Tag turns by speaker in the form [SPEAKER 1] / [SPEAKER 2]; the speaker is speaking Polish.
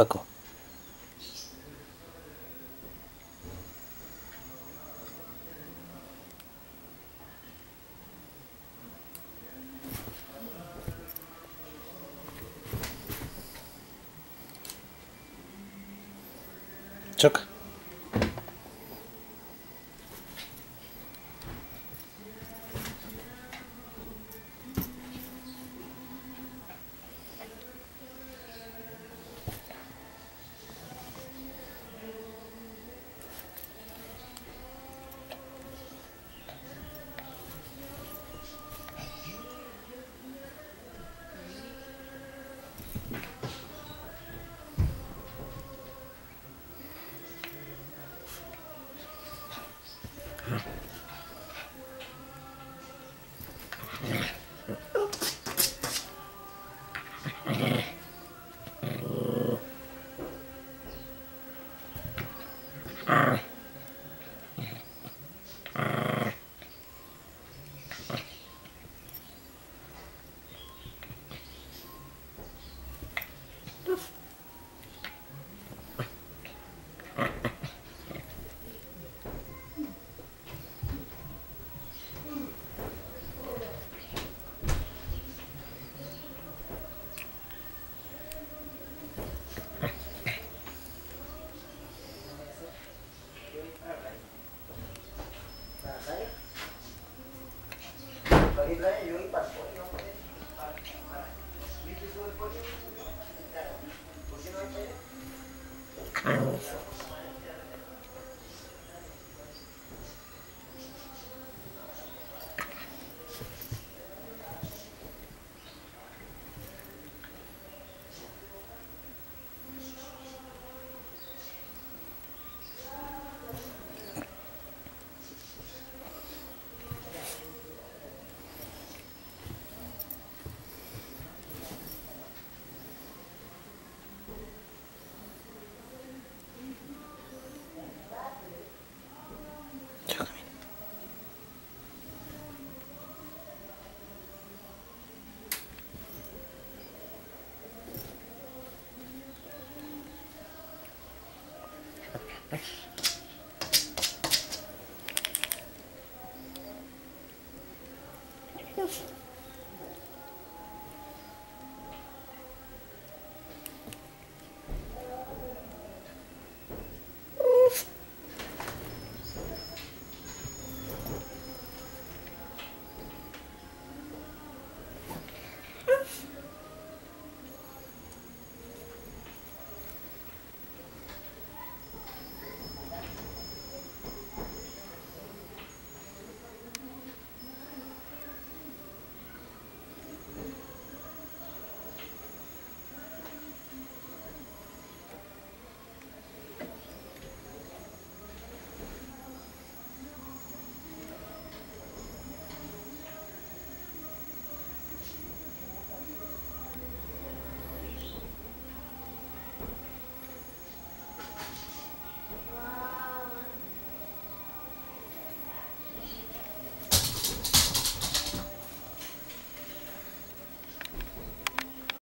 [SPEAKER 1] Paco.
[SPEAKER 2] Chuck. Arr. Ah.
[SPEAKER 3] i animals. よし。